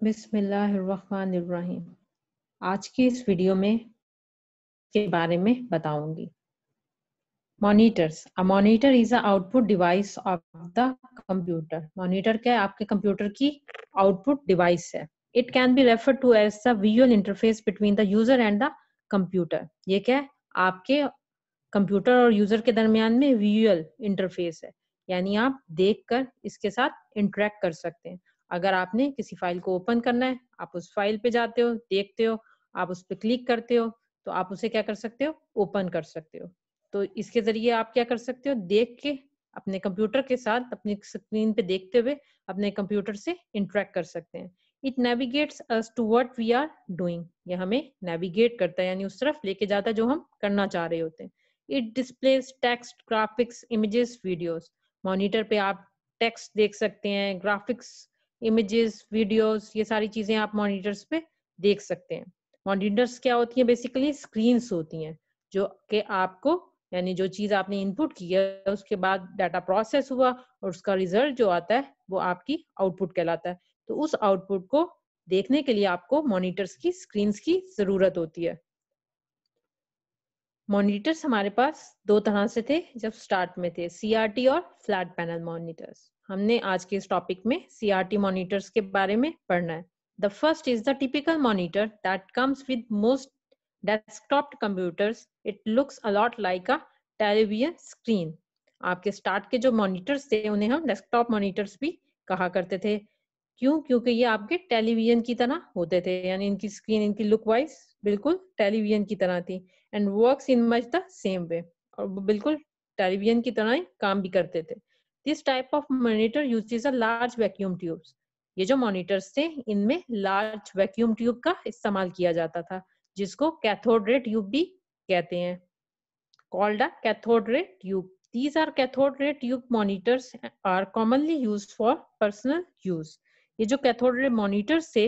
बिस्मिल्लाहिर्रहमानिर्रहीम। आज की इस वीडियो में के बारे में बताऊँगी। Monitors, a monitor is a output device of the computer. Monitor क्या है? आपके कंप्यूटर की आउटपुट डिवाइस है। It can be refer to as the visual interface between the user and the computer ये क्या है? आपके कंप्यूटर और यूज़र के दरमियान में विजुअल इंटरफेस है। यानी आप देखकर इसके साथ इंटरेक्ट कर सकते हैं। अगर आपने किसी फ़ाइल को ओपन करना है, आप उस फ़ाइल पे जाते हो, देखते हो, आप उस पर क्लिक करते हो तो आप उसे क्या कर सकते हो? ओपन कर सकते हो। तो इसके ज़रिए आप क्या कर सकते हो? देख के, अपने कंप्यूटर के साथ, अपनी स्क्रीन पे देखते हुए, अपने कंप्यूटर से इंटरेक्ट कर सकते हैं। It navigates us to what we are doing. हमें नेविगेट करता है, यानी उस तरफ़ लेके जाता है जो हम करना चाह रहे होते हैं। It displays text, graphics, images, videos. Monitor पे आप टेक्स्ट देख सकते हैं, ग्राफिक्स इमेजेस वीडियोस ये सारी चीज़ें आप मॉनिटर्स पे देख सकते हैं। मॉनिटर्स क्या होती हैं बेसिकली स्क्रीन्स होती हैं, जो कि आपको, यानी जो चीज़ आपने इनपुट किया उसके बाद डाटा प्रोसेस हुआ और उसका रिज़ल्ट जो आता है, वो आपकी आउटपुट कहलाता है। तो उस आउटपुट को देखने के लिए आपको मॉनिटर्स की स्क्रीन की ज़रूरत होती है। मॉनिटर्स हमारे पास दो तरह से थे, जब स्टार्ट में थे सीआरटी और फ्लैट पैनल मॉनिटर्स। हमने आज के इस टॉपिक में सीआरटी मॉनिटर्स के बारे में पढ़ना है। The first is the typical monitor that comes with most desktop computers it looks a lot like a television screen आपके स्टार्ट के जो मॉनिटर्स थे, उन्हें हम डेस्कटॉप मॉनिटर्स भी कहा करते थे। क्यों? क्योंकि ये आपके टेलीविज़न की तरह होते थे, यानी इनकी स्क्रीन इनकी लुक वाइज बिल्कुल टेलीविज़न की तरह थी and works in much the same way और बिल्कुल टेलीविज़न की तरह ही काम भी करते थे। This type of monitor uses a large vacuum tubes ये जो मॉनिटर्स थे, इनमें लार्ज वैक्यूम ट्यूब का इस्तेमाल किया जाता था, जिसको कैथोड रे ट्यूब भी कहते हैं। Called a cathode ray tube these are cathode ray tube monitors are commonly used for ये जो कैथोड रे मॉनिटर्स थे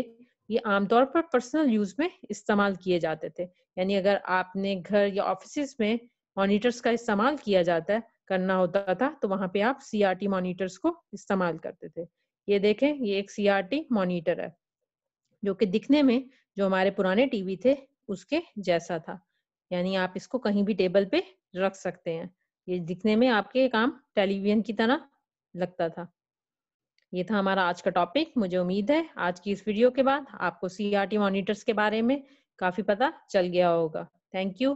ये आमतौर पर पर्सनल यूज़ में इस्तेमाल किए जाते थे। यानी अगर आपने घर या ऑफ़िस में मॉनिटर्स का इस्तेमाल किया जाता है, करना होता था तो वहाँ पे आप सीआरटी मॉनिटर्स को इस्तेमाल करते थे। ये देखें, ये एक सीआरटी मॉनिटर है, जो कि दिखने में जो हमारे पुराने टीवी थे, उसके जैसा था। यानी आप इसको कहीं भी टेबल पे रख सकते हैं। ये दिखने में आपके काम टेलीविज़न की तरह लगता था। ये था हमारा आज का टॉपिक मुझे उम्मीद है आज की इस वीडियो के बाद आपको सीआरटी मॉनिटर्स के बारे में काफ़ी पता चल गया होगा। Thank you